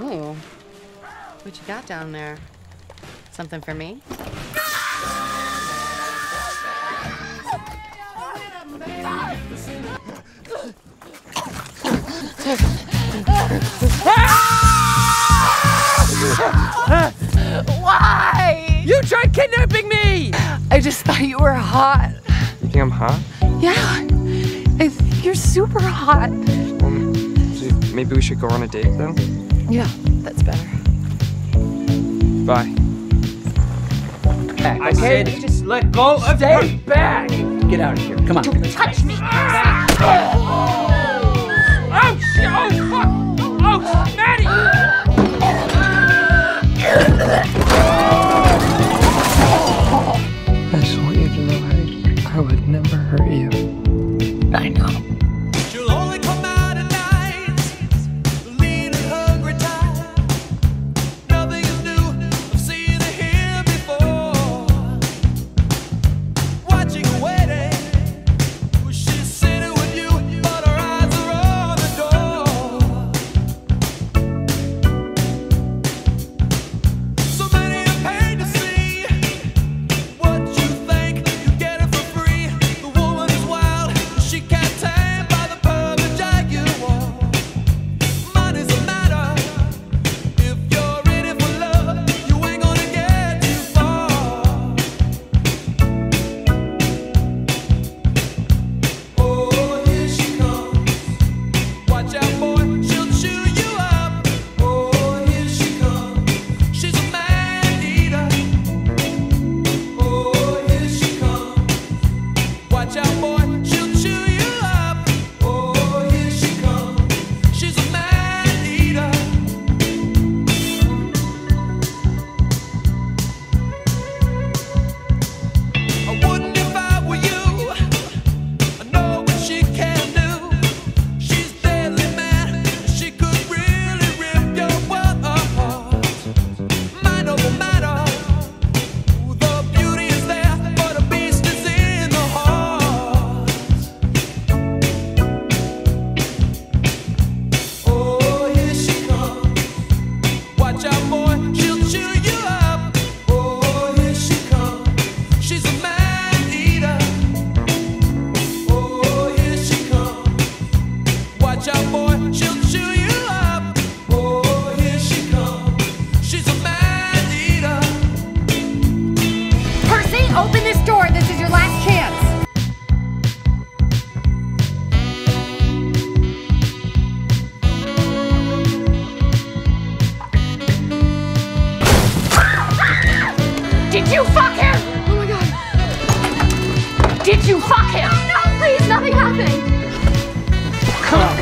Ooh. What you got down there? Something for me? Why? You tried kidnapping me! I just thought you were hot. You think I'm hot? Yeah. I think you're super hot. Um, so maybe we should go on a date then? Yeah, that's better. Bye. I said just let go of Stay her. back! Get out of here. Come on. Touch me. Ah! Oh, oh, shit! Oh, fuck! Oh, Maddie! I just want you to know I, I would never hurt you. I know. you fuck him? Oh my god. Did you fuck him? Oh, no, please, nothing happened. Come on.